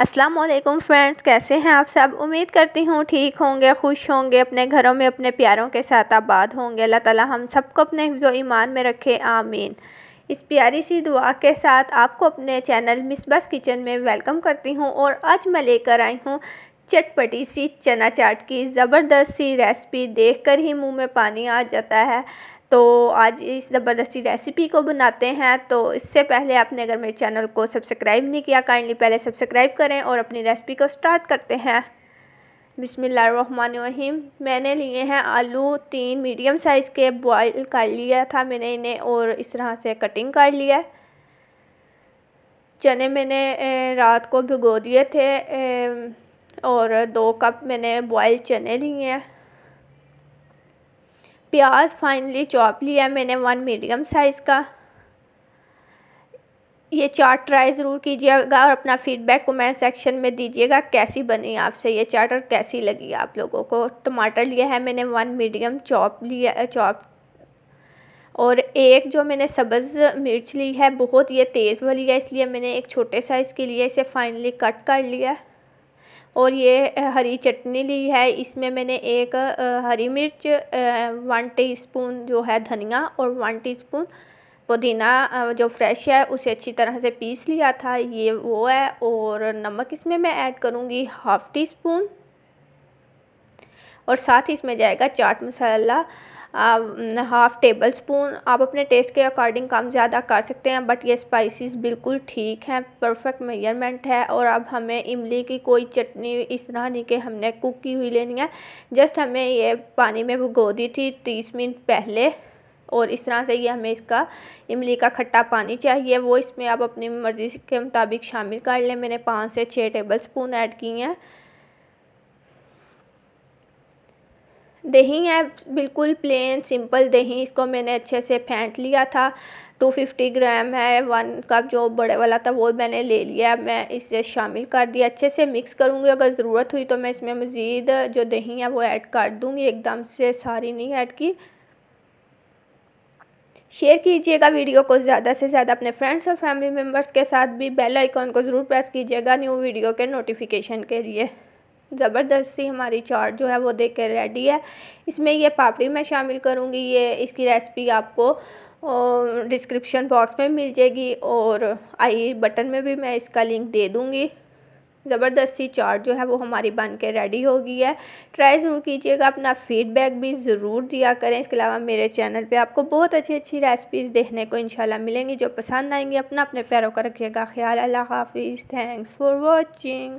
अस्सलाम वालेकुम फ्रेंड्स, कैसे हैं आप सब? उम्मीद करती हूँ ठीक होंगे, खुश होंगे, अपने घरों में, अपने प्यारों के साथ आबाद होंगे। अल्लाह ताला हम सबको अपने जो ईमान में रखे, आमीन। इस प्यारी सी दुआ के साथ आपको अपने चैनल मिसबस किचन में वेलकम करती हूँ और आज मैं लेकर आई हूँ चटपटी सी चना चाट की ज़बरदस्त सी रेसिपी। देखकर ही मुँह में पानी आ जाता है। तो आज इस ज़बरदस्ती रेसिपी को बनाते हैं तो इससे पहले आपने अगर मेरे चैनल को सब्सक्राइब नहीं किया काइंडली पहले सब्सक्राइब करें और अपनी रेसिपी को स्टार्ट करते हैं। बिसमीम मैंने लिए हैं आलू तीन मीडियम साइज़ के बॉईल कर लिया था मैंने इन्हें और इस तरह से कटिंग कर लिया। चने मैंने रात को भिगो दिए थे और दो कप मैंने बॉयल चने लिए हैं। प्याज फाइनली चॉप लिया मैंने वन मीडियम साइज़ का। ये चाट ट्राई ज़रूर कीजिएगा और अपना फीडबैक कमेंट सेक्शन में दीजिएगा, कैसी बनी आपसे ये चाट और कैसी लगी आप लोगों को। टमाटर लिया है मैंने वन मीडियम चॉप लिया चॉप और एक जो मैंने सब्ज़ मिर्च ली है, बहुत ये तेज़ वाली है, इसलिए मैंने एक छोटे साइज़ के लिए इसे फाइनली कट कर लिया। और ये हरी चटनी ली है। इसमें मैंने एक हरी मिर्च वन टीस्पून जो है धनिया और वन टीस्पून पुदीना जो फ्रेश है, उसे अच्छी तरह से पीस लिया था। ये वो है और नमक इसमें मैं ऐड करूँगी हाफ़ टी स्पून और साथ ही इसमें जाएगा chaat masala half table spoon आप अपने टेस्ट के अकॉर्डिंग कम ज़्यादा कर सकते हैं बट ये स्पाइसेस बिल्कुल ठीक हैं परफेक्ट मेज़रमेंट है। और अब हमें इमली की कोई चटनी इस तरह नहीं कि हमने कुक की हुई लेनी है। जस्ट हमें ये पानी में भिगो दी थी तीस मिनट पहले, और इस तरह से ये हमें इसका, इमली का खट्टा पानी चाहिए। वो इसमें आप अपनी मर्ज़ी के मुताबिक शामिल कर लें। मैंने पाँच से छः टेबल स्पून ऐड किए हैं। दही है बिल्कुल प्लेन सिंपल दही, इसको मैंने अच्छे से फेंट लिया था। टू फिफ्टी ग्राम है वन कप जो बड़े वाला था, वो मैंने ले लिया। मैं इसे शामिल कर दिया अच्छे से मिक्स करूँगी। अगर ज़रूरत हुई तो मैं इसमें मज़ीद जो दही है, वो ऐड कर दूँगी। एकदम से सारी नहीं ऐड की। शेयर कीजिएगा वीडियो को ज़्यादा से ज़्यादा अपने फ्रेंड्स और फैमिली मेंबर्स के साथ भी। बेल आइकॉन को ज़रूर प्रेस कीजिएगा न्यू वीडियो के नोटिफिकेशन के लिए। ज़बरदस्त हमारी चाट जो है वो देख कर रेडी है। इसमें ये पापड़ी मैं शामिल करूँगी, ये इसकी रेसिपी आपको डिस्क्रिप्शन बॉक्स में मिल जाएगी और आई बटन में भी मैं इसका लिंक दे दूँगी। ज़बरदस्त चाट जो है वो हमारी बन के रेडी हो गई है। ट्राई ज़रूर कीजिएगा, अपना फीडबैक भी ज़रूर दिया करें। इसके अलावा मेरे चैनल पे आपको बहुत अच्छी अच्छी रेसिपीज़ देखने को इंशाल्लाह मिलेंगी। जो पसंद आएँगी अपना अपने पैरों का रखिएगा। ख्याल, अल्लाह हाफिज़। Thanks for watching